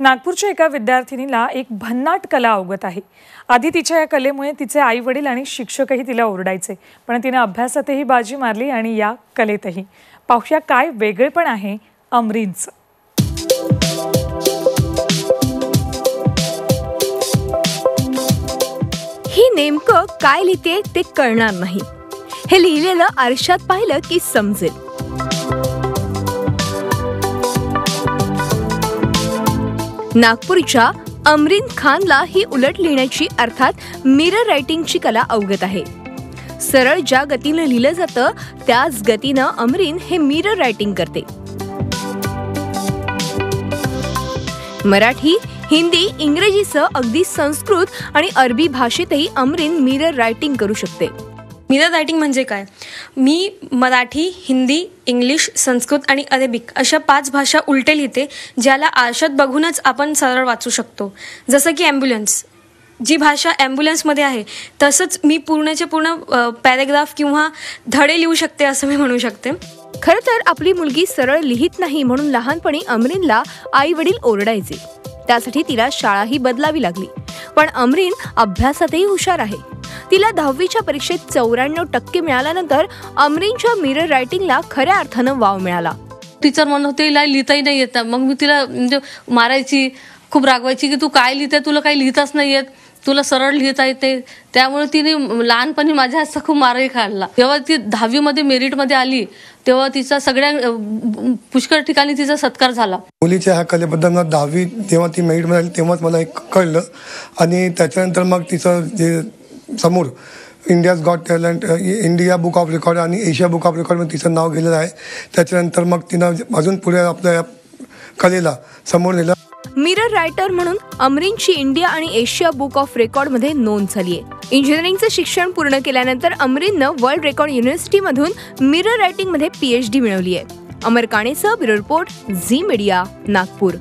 नागपूरच्या एका विद्यार्थिनीला एक भन्नाट कला अवगत आहे. आधी तिच्या या कलेमुळे तिचे आई वडील आणि शिक्षकही तिला ओरडायचे पण तिने अभ्यासातही बाजी मारली आणि या कलेतही. पाहूया काय वेगळेपण आहे अमरींच ही नेमकं काय लिहिते ते कळणार नाही. हे लिहिलेलं आरशात पाहिलं की समजेल. नागपूरच्या अमरीन खानला ही उलट लिहिण्याची अर्थात मिरर रायटिंगची कला अवगत आहे. सरळ ज्या गतीनं लिहिलं जातं त्याच गतीनं अमरीन हे मिरर रायटिंग करते. मराठी हिंदी इंग्रजीसह अगदी संस्कृत आणि अरबी भाषेतही अमरीन मिरर रायटिंग करू शकते. मिरर रायटिंग म्हणजे काय? मी मराठी हिंदी इंग्लिश संस्कृत आणि अरेबिक अशा पाच भाषा उलटे लिहिते ज्याला आरशात बघूनच आपण सरळ वाचू शकतो. जसं की ॲम्ब्युलन्स जी भाषा ॲम्ब्युलन्समध्ये आहे तसंच मी पूर्णचे पूर्ण पॅरेग्राफ किंवा धडे लिहू शकते असं मी म्हणू शकते. खरं तर आपली मुलगी सरळ लिहित नाही म्हणून लहानपणी अमरीनला आई वडील ओरडायचे. त्यासाठी तिला शाळाही बदलावी लागली. पण अमरीन अभ्यासातही हुशार आहे. तिला दहावीच्या परीक्षेत चौऱ्याण्णव टक्के मिळाल्यानंतर अमरीनच्या मिरर रायटिंगला खऱ्या अर्थानं वाव मिळाला. टीचर म्हणत होते हिला लिहिताही नाही येत. मग मी तिला म्हणजे मारायची खूप रागवायची की तू काय लिहिते? तुला काही लिहिताच नाही येत. तुला सरळ लिहिता येते. त्यामुळे तिने लहानपणी माझ्या हातचा खूप मारही काढला जेव्हा ती दहावीमध्ये मेरिटमध्ये आली तेव्हा तिचा सगळ्या पुष्कळ ठिकाणी तिचा सत्कार झाला. मुलीच्या ह्या कलेबद्दल दहावी जेव्हा ती मेरिटमध्ये आली तेव्हाच मला एक कळलं. आणि त्याच्यानंतर मग तिचं जे समोर. India's got talent India book of record आणि एशिया बुक ऑफ रेकॉर्डमध्ये तिचं नाव गेलेलं आहे. त्याच्यानंतर मग तिनं अजून पुढे आपल्या या कलेला समोर नेलं. मिरर रायटर म्हणून अमरीनची इंडिया आणि एशिया बुक ऑफ रेकॉर्डमध्ये नोंद झाली आहे. इंजिनिअरिंगचं शिक्षण पूर्ण केल्यानंतर अमरीननं वर्ल्ड रेकॉर्ड युनिव्हर्सिटीमधून मिरर रायटिंगमध्ये पीएचडी मिळवली आहे. Amar काणेसह bureau report Zee media Nagpur.